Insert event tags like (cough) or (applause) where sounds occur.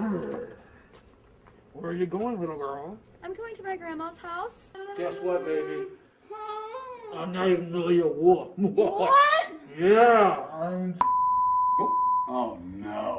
Where are you going, little girl? I'm going to my grandma's house. Guess what, baby? I'm not even really a wolf. What? (laughs) yeah, I'm Oh no.